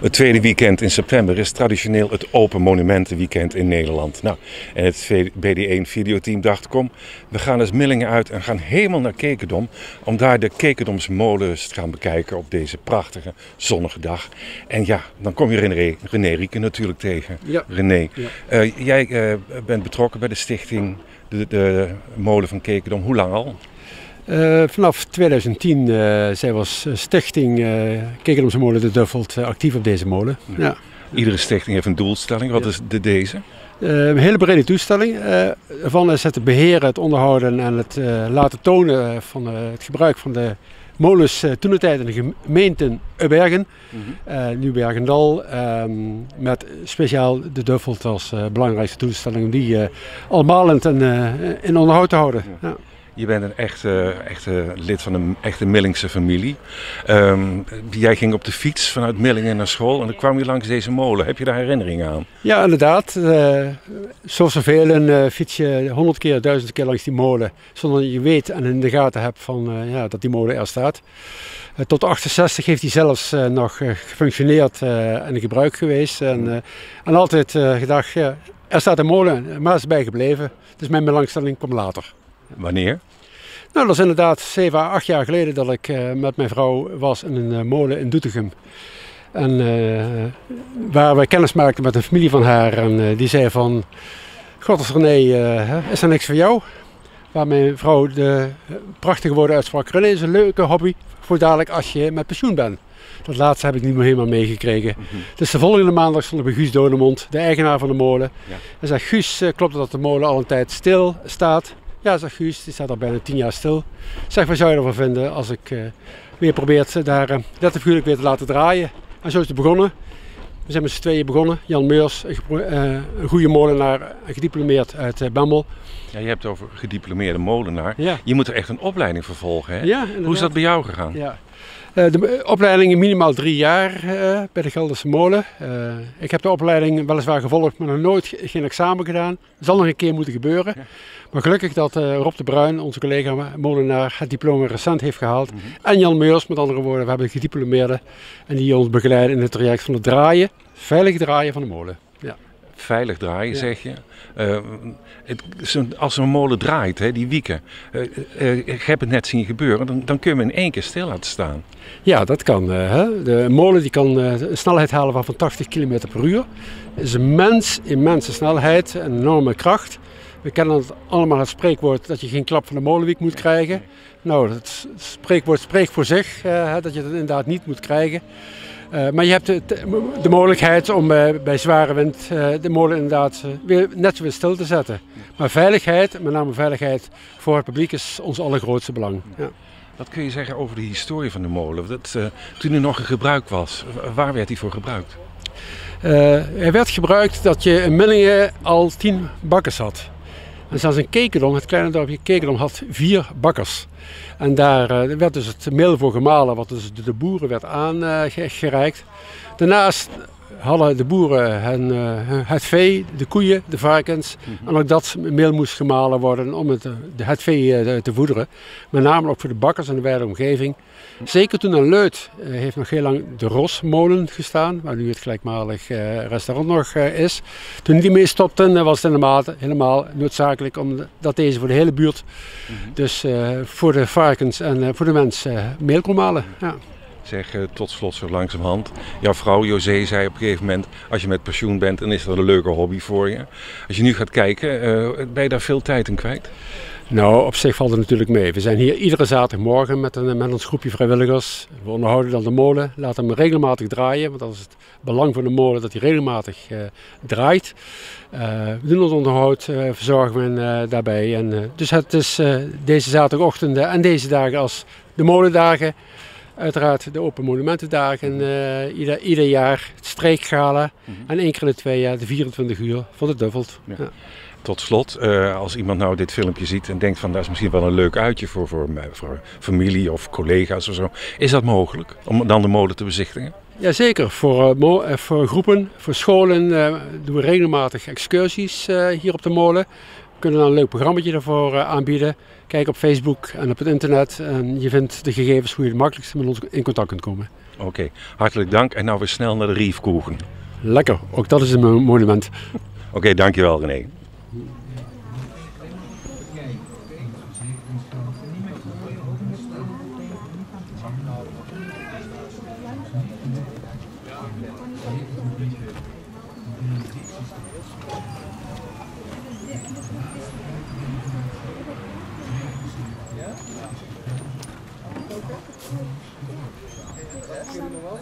Het tweede weekend in september is traditioneel het Open Monumentenweekend in Nederland. Nou, en het BD1 videoteam dacht, kom, we gaan eens Millingen uit en gaan helemaal naar Kekendom. Om daar de Kekendomsmolens te gaan bekijken op deze prachtige zonnige dag. En ja, dan kom je René, René Rieke natuurlijk tegen. Ja. René, eh, jij eh, bent betrokken bij de stichting de, de Molen van Kekendom. Hoe lang al? Uh, vanaf 2010 uh, zij was stichting uh, Molen de Duffelt actief op deze molen. Ja. Iedere stichting heeft een doelstelling. Wat is de deze? een hele brede toestelling. van is het beheren, het onderhouden en het laten tonen van het gebruik van de molens toen de tijd in de gemeenten Ubergen, mm -hmm. nu Bergendal, um, met speciaal de Duffelt als belangrijkste toestelling om die almalend en in onderhoud te houden. Ja. Ja. Je bent een echte, echte lid van een echte Millingse familie. Um, jij ging op de fiets vanuit Millingen naar school en dan kwam je langs deze molen. Heb je daar herinneringen aan? Ja, inderdaad. Uh, zoals zoveel uh, fiets je honderd keer, duizend keer langs die molen. Zonder dat je weet en in de gaten hebt van, uh, ja, dat die molen er staat. tot 68 heeft hij zelfs nog gefunctioneerd en in gebruik geweest. En, en altijd gedacht, er staat een molen, maar is bijgebleven. Dus mijn belangstelling komt later. Wanneer? Nou, dat is inderdaad 7 à 8 jaar geleden dat ik uh, met mijn vrouw was in een uh, molen in Doetinchem. En uh, waar we kennis maakten met een familie van haar. En die zei van, God is René, is er niks voor jou? Waar mijn vrouw de prachtige woorden uitsprak. René is een leuke hobby voor dadelijk als je met pensioen bent. Dat laatste heb ik niet meer helemaal meegekregen. Mm -hmm. Dus de volgende maandag stond bij Guus Donemond, de eigenaar van de molen. Ja. En zei, Guus, klopt het dat de molen al een tijd stil staat? Ja, zegt Guus, die staat al bijna tien jaar stil. Zeg, wat zou je ervan vinden als ik uh, weer probeer daar uh, dat figuurlijk weer te laten draaien? En zo is het begonnen. We zijn met z'n tweeën begonnen. Jan Meurs, een goede molenaar, gediplomeerd uit Bemmel. Ja, je hebt het over gediplomeerde molenaar. Ja. Je moet er echt een opleiding voor volgen, hè? Ja, Hoe is dat bij jou gegaan? Ja. Uh, de opleiding minimaal drie jaar uh, bij de Gelderse Molen. Uh, ik heb de opleiding weliswaar gevolgd, maar nog nooit geen examen gedaan. Dat zal nog een keer moeten gebeuren. Maar gelukkig dat Rob de Bruin, onze collega molenaar, het diploma recent heeft gehaald. Mm -hmm. En Jan Meurs, met andere woorden, we hebben gediplomeerden. En die ons begeleiden in het traject van het draaien, veilig draaien van de molen. Ja. Veilig draaien, ja. zeg je. Uh, het, als een molen draait, hè, die wieken, uh, uh, ik heb het net zien gebeuren, dan, dan kun je hem in één keer stil laten staan. Ja, dat kan. Hè. De molen die kan een snelheid halen van, van 80 km per uur. Dat is een mens, immense snelheid, een enorme kracht. We kennen het allemaal het spreekwoord dat je geen klap van de molenwiek moet krijgen. Nou, het spreekwoord spreekt voor zich, dat je dat inderdaad niet moet krijgen. Uh, maar je hebt de, de mogelijkheid om bij, bij zware wind uh, de molen inderdaad weer, net weer stil te zetten. Maar veiligheid, met name veiligheid voor het publiek, is ons allergrootste belang. Ja. Wat kun je zeggen over de historie van de molen? Dat, toen hij nog in gebruik was, waar werd hij voor gebruikt? hij werd gebruikt dat je in Millingen al tien bakkers had. En zelfs in Kekendom, het kleine dorpje Kekendom, had vier bakkers. En daar uh, werd dus het meel voor gemalen, wat dus de boeren werd aangereikt. Daarnaast hadden de boeren hun, uh, het vee, de koeien, de varkens. Mm -hmm. En ook dat meel moest gemalen worden om het, het vee uh, te voederen. Met name ook voor de bakkers en de wijde omgeving. Zeker toen aan Leut heeft nog heel lang de Rosmolen gestaan, waar nu het gelijkmalig restaurant nog is. Toen die mee stopten was het helemaal, helemaal noodzakelijk omdat deze voor de hele buurt, mm -hmm. dus voor de varkens en voor de mensen, meel kon malen. Ja zeg tot slot zo langzamerhand. Jouw vrouw José zei op een gegeven moment, als je met pensioen bent, dan is dat een leuke hobby voor je. Als je nu gaat kijken, uh, ben je daar veel tijd in kwijt? Nou, op zich valt het natuurlijk mee. We zijn hier iedere zaterdagmorgen met, een, met ons groepje vrijwilligers. We onderhouden dan de molen, laten hem regelmatig draaien. Want dat is het belang van de molen, dat hij regelmatig uh, draait. Uh, we doen ons onderhoud, verzorgen we daarbij. En, dus het is deze zaterdagochtenden en deze dagen als de molendagen Uiteraard de Open Monumentendagen uh, ieder, ieder jaar, het streekgala. Mm -hmm. En één keer in de twee jaar de 24 uur van de Duffelt. Ja. Ja. Tot slot, uh, als iemand nou dit filmpje ziet en denkt van dat is misschien wel een leuk uitje voor, voor, voor familie of collega's of zo. Is dat mogelijk om dan de molen te bezichtigen? Jazeker, voor, uh, voor groepen, voor scholen doen we regelmatig excursies hier op de molen. Kunnen dan een leuk programma ervoor uh, aanbieden. Kijk op Facebook en op het internet en je vindt de gegevens hoe je het makkelijkst met ons in contact kunt komen. Oké, hartelijk dank en nou weer snel naar de Riefkoegen. Lekker, ook dat is een monument. Oké, dankjewel René. Jullie nog wel?